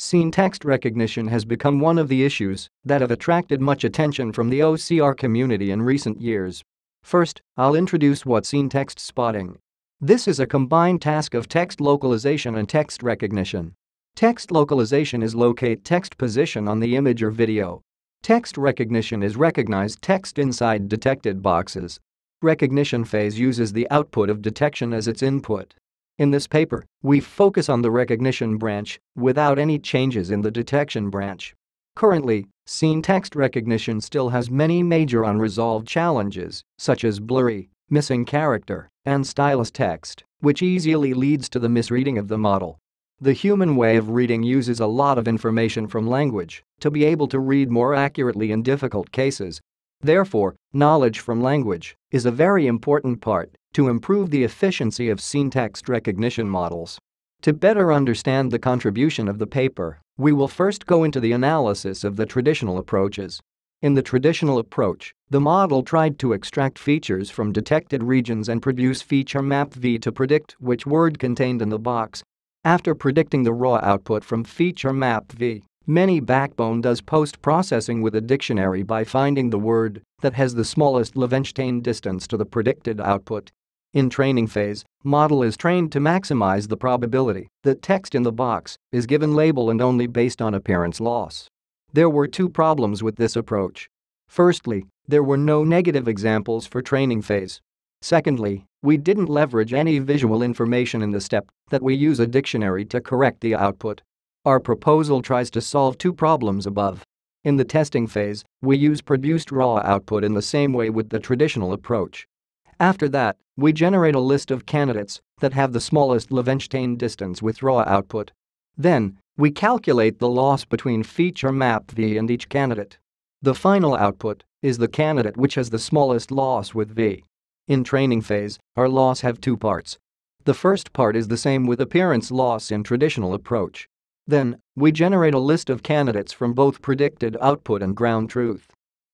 scene text recognition has become one of the issues that have attracted much attention from the OCR community in recent years. First, I'll introduce what scene text spotting. This is a combined task of text localization and text recognition. Text localization is locate text position on the image or video. Text recognition is recognize text inside detected boxes. Recognition phase uses the output of detection as its input. In this paper, we focus on the recognition branch without any changes in the detection branch. Currently, scene text recognition still has many major unresolved challenges, such as blurry, missing character, and stylus text, which easily leads to the misreading of the model. The human way of reading uses a lot of information from language to be able to read more accurately in difficult cases. Therefore, knowledge from language is a very important part to improve the efficiency of scene text recognition models. To better understand the contribution of the paper, we will first go into the analysis of the traditional approaches. In the traditional approach, the model tried to extract features from detected regions and produce feature map V to predict which word contained in the box. After predicting the raw output from feature map V, many backbone does post-processing with a dictionary by finding the word that has the smallest Levenshtein distance to the predicted output in training phase, model is trained to maximize the probability that text in the box is given label and only based on appearance loss. There were two problems with this approach. Firstly, there were no negative examples for training phase. Secondly, we didn't leverage any visual information in the step that we use a dictionary to correct the output. Our proposal tries to solve two problems above. In the testing phase, we use produced raw output in the same way with the traditional approach. After that, we generate a list of candidates that have the smallest Levenshtein distance with raw output. Then, we calculate the loss between feature map V and each candidate. The final output is the candidate which has the smallest loss with V. In training phase, our loss have two parts. The first part is the same with appearance loss in traditional approach. Then, we generate a list of candidates from both predicted output and ground truth.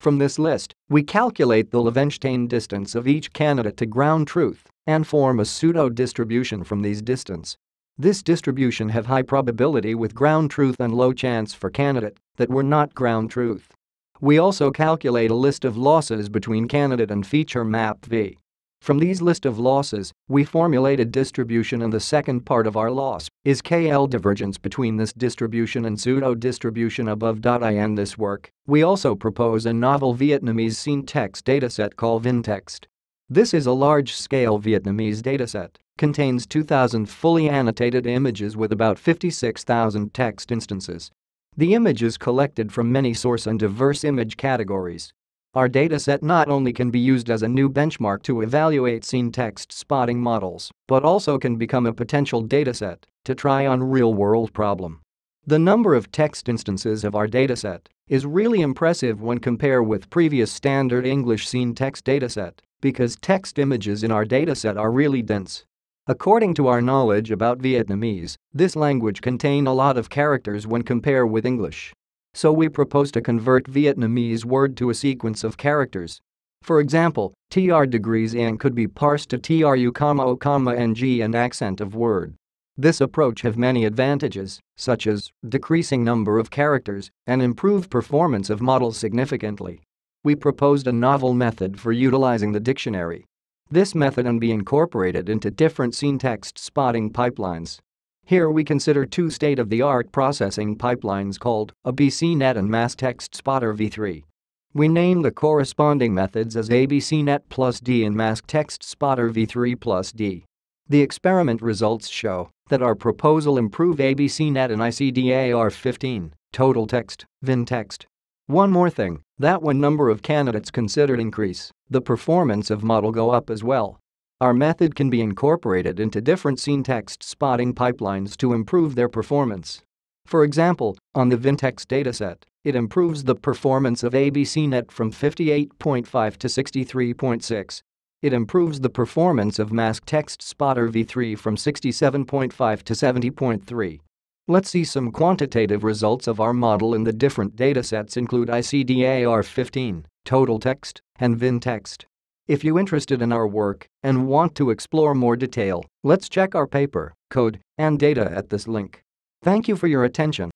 From this list, we calculate the Levenshtein distance of each candidate to ground truth and form a pseudo-distribution from these distance. This distribution have high probability with ground truth and low chance for candidate that were not ground truth. We also calculate a list of losses between candidate and feature map V. From these list of losses, we formulate a distribution and the second part of our loss is KL divergence between this distribution and pseudo-distribution above. In this work, we also propose a novel Vietnamese scene text dataset called VinText. This is a large-scale Vietnamese dataset, contains 2,000 fully annotated images with about 56,000 text instances. The images collected from many source and diverse image categories our dataset not only can be used as a new benchmark to evaluate scene text spotting models, but also can become a potential dataset to try on real-world problem. The number of text instances of our dataset is really impressive when compared with previous standard English scene text dataset because text images in our dataset are really dense. According to our knowledge about Vietnamese, this language contain a lot of characters when compared with English. So we propose to convert Vietnamese word to a sequence of characters. For example, tr degrees n could be parsed to tru, o, comma, ng and accent of word. This approach have many advantages, such as decreasing number of characters and improved performance of models significantly. We proposed a novel method for utilizing the dictionary. This method can be incorporated into different scene text spotting pipelines. Here we consider two state-of-the-art processing pipelines called ABCNet and Mask Text Spotter v3. We name the corresponding methods as ABCNet plus D and Mask Text Spotter v3 plus D. The experiment results show that our proposal improve ABCNet and ICDAR15, total text, VinText. One more thing, that when number of candidates considered increase, the performance of model go up as well. Our method can be incorporated into different scene text spotting pipelines to improve their performance. For example, on the VinText dataset, it improves the performance of ABCNet from 58.5 to 63.6. It improves the performance of Mask Text Spotter v3 from 67.5 to 70.3. Let's see some quantitative results of our model in the different datasets include ICDAR15, Total Text, and VinText. If you're interested in our work and want to explore more detail, let's check our paper, code, and data at this link. Thank you for your attention.